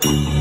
Mm-hmm.